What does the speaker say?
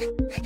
Ha ha ha!